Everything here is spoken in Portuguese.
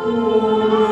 Tudo